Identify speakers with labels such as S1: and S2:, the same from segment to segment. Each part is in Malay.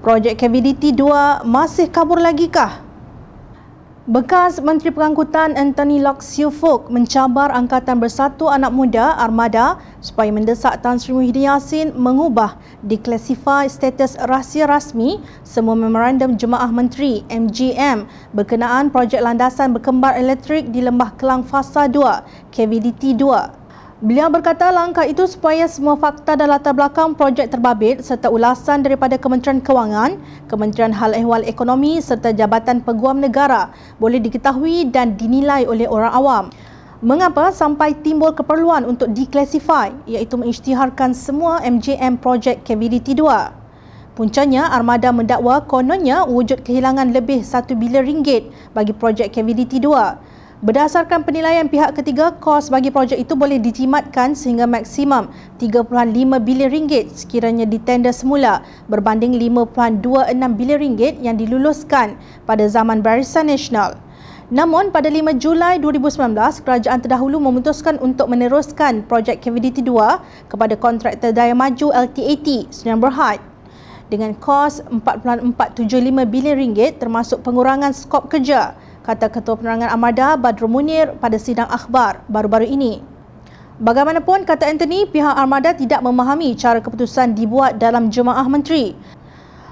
S1: Projek KVDT 2 masih kabur lagi kah? Bekas Menteri Pengangkutan Anthony Lok Siu Fok mencabar Angkatan Bersatu Anak Muda Armada supaya mendesak Tan Sri Muhyiddin Yassin mengubah deklasifai status rahsia rasmi semua memorandum Jemaah Menteri MGM berkenaan projek landasan berkembar elektrik di Lembah Kelang Fasa 2 KVDT 2. Beliau berkata langkah itu supaya semua fakta dan latar belakang projek terbabit serta ulasan daripada Kementerian Kewangan, Kementerian Hal Ehwal Ekonomi serta Jabatan Peguam Negara boleh diketahui dan dinilai oleh orang awam. Mengapa sampai timbul keperluan untuk deklasify iaitu mengisytiharkan semua MJM projek KVDT 2? Puncanya, Armada mendakwa kononnya wujud kehilangan lebih 1 bilion ringgit bagi projek KVDT 2. Berdasarkan penilaian pihak ketiga, kos bagi projek itu boleh dijimatkan sehingga maksimum 3.5 bilion ringgit sekiranya ditender semula berbanding 5.26 bilion ringgit yang diluluskan pada zaman Barisan Nasional. Namun pada 5 Julai 2019, kerajaan terdahulu memutuskan untuk meneruskan projek KVDT 2 kepada kontraktor daya maju LTAT Sdn Berhad dengan kos 4.475 bilion ringgit termasuk pengurangan skop kerja kata Ketua Penerangan Armada Badrul Munir pada sidang akhbar baru-baru ini. Bagaimanapun, kata Anthony, pihak Armada tidak memahami cara keputusan dibuat dalam jemaah menteri.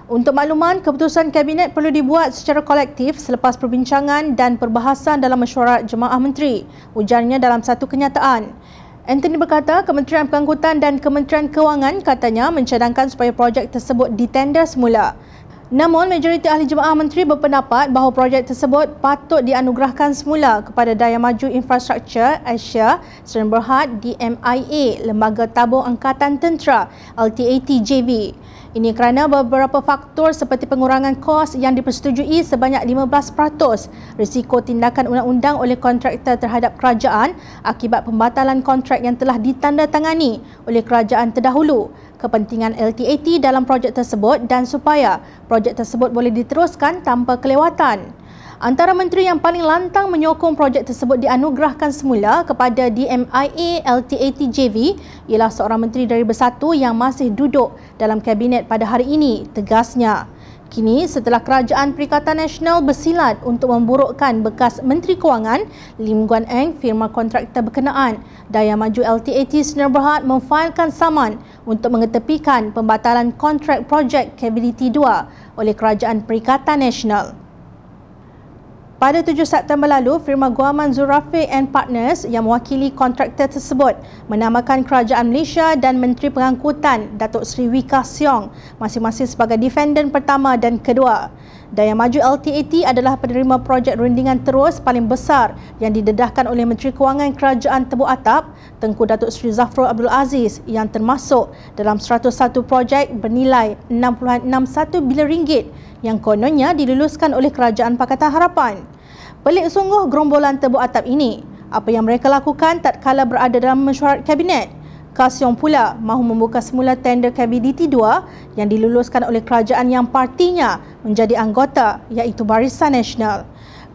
S1: Untuk makluman, keputusan Kabinet perlu dibuat secara kolektif selepas perbincangan dan perbahasan dalam mesyuarat jemaah menteri, ujarnya dalam satu kenyataan. Anthony berkata Kementerian Pengangkutan dan Kementerian Kewangan katanya mencadangkan supaya projek tersebut ditender semula. Namun, majoriti ahli jemaah menteri berpendapat bahawa projek tersebut patut dianugerahkan semula kepada Daya Maju Infrastruktur Asia Sdn Berhad DMIA, Lembaga Tabung Angkatan Tentera LTAT JV. Ini kerana beberapa faktor seperti pengurangan kos yang dipersetujui sebanyak 15%, risiko tindakan undang-undang oleh kontraktor terhadap kerajaan akibat pembatalan kontrak yang telah ditandatangani oleh kerajaan terdahulu, kepentingan LTAT dalam projek tersebut dan supaya projek tersebut boleh diteruskan tanpa kelewatan. Antara menteri yang paling lantang menyokong projek tersebut dianugerahkan semula kepada DMIA LTAT JV ialah seorang menteri dari Bersatu yang masih duduk dalam kabinet pada hari ini, tegasnya. Kini, setelah Kerajaan Perikatan Nasional bersilat untuk memburukkan bekas Menteri Kewangan, Lim Guan Eng, firma kontraktor berkenaan, Daya Maju LTAT Sdn Berhad memfailkan saman untuk mengetepikan pembatalan kontrak projek KBDT 2 oleh Kerajaan Perikatan Nasional. Pada 7 September lalu, firma guaman Zurafiq and Partners yang mewakili kontraktor tersebut menamakan Kerajaan Malaysia dan Menteri Pengangkutan Datuk Seri Wika Siong masing-masing sebagai defendant pertama dan kedua. Daya Maju LTAT adalah penerima projek rundingan terus paling besar yang didedahkan oleh Menteri Kewangan Kerajaan Tebuk Atap, Tengku Datuk Seri Zafrul Abdul Aziz yang termasuk dalam 101 projek bernilai 6.61 bilion ringgit yang kononnya diluluskan oleh Kerajaan Pakatan Harapan. Pelik sungguh gerombolan tebuk atap ini. Apa yang mereka lakukan tak kala berada dalam mesyuarat kabinet. Kasyong pula mahu membuka semula tender KBDT 2 yang diluluskan oleh kerajaan yang partinya menjadi anggota iaitu Barisan Nasional.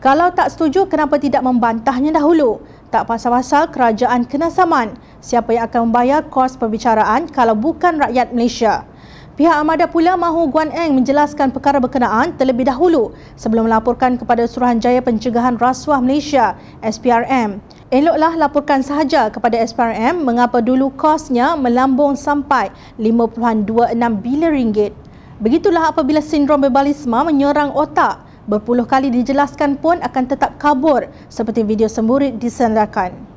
S1: Kalau tak setuju, kenapa tidak membantahnya dahulu? Tak pasal-pasal kerajaan kena saman. Siapa yang akan membayar kos perbicaraan kalau bukan rakyat Malaysia? Pihak Armada pula mahu Guan Eng menjelaskan perkara berkenaan terlebih dahulu sebelum melaporkan kepada Suruhanjaya Pencegahan Rasuah Malaysia SPRM. Eloklah laporkan sahaja kepada SPRM mengapa dulu kosnya melambung sampai 5.26 bilion ringgit. Begitulah apabila sindrom bebalisma menyerang otak, berpuluh kali dijelaskan pun akan tetap kabur seperti video semburit disandarkan.